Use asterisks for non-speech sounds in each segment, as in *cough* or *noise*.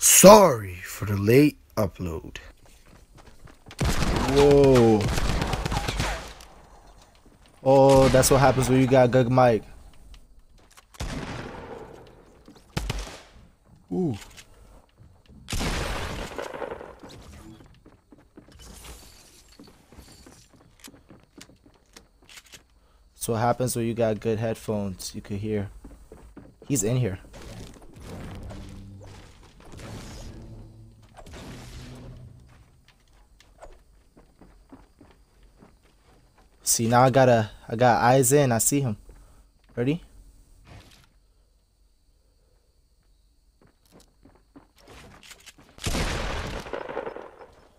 Sorry for the late upload. Whoa. Oh, that's what happens when you got good mic. Ooh. So what happens when you got good headphones, you could hear. He's in here. See now I got a I got eyes in, I see him. Ready?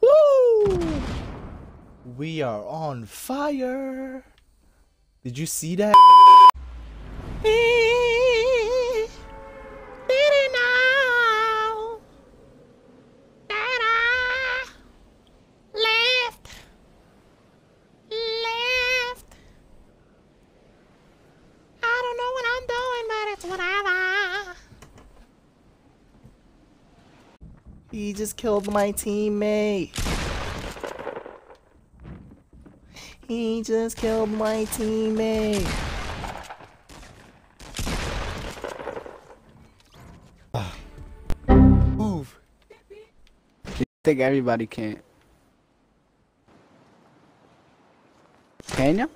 Woo! We are on fire. Did you see that? He just killed my teammate. He just killed my teammate. *sighs* Move. You think everybody can't? Can ya?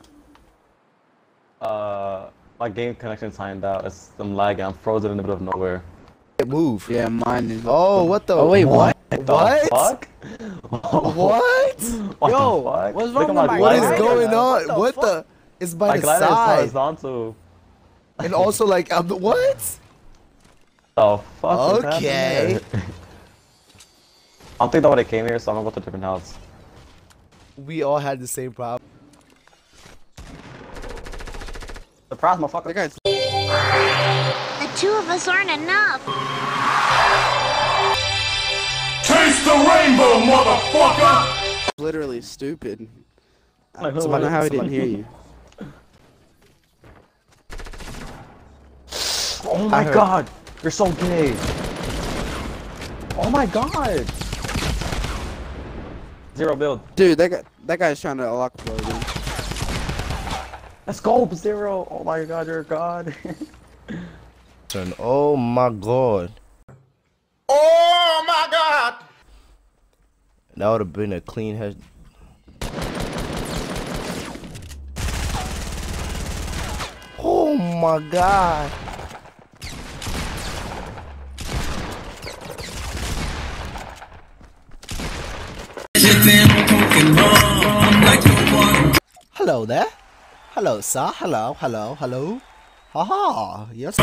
Uh, my game connection timed out. It's I'm lagging. I'm frozen in the middle of nowhere. Move. Yeah, mine is. Oh, what the? Oh wait, what? What? the What? fuck? *laughs* What? What Yo, the fuck? what's wrong with my What is glider? going What on? the What the? It's by My the glider is side. horizontal. And also like, um, what? Oh fuck. Okay. I don't think that when I came here, so I'm gonna go to a different house. We all had the same problem. Surprise, motherfucker. That guy's. The us aren't enough. Taste the rainbow, motherfucker! literally stupid. I don't know how he didn't hear you. Oh my god, you're so gay. Oh my god. Zero build. Dude, that guy, that guy's trying to lock blow again. Let's go, Zero. Oh my god, you're a god. *laughs* Turn. Oh my god. Oh my god! That would have been a clean head. Oh my god. Hello there. Hello, sir. Hello, hello, hello. Haha. Yes.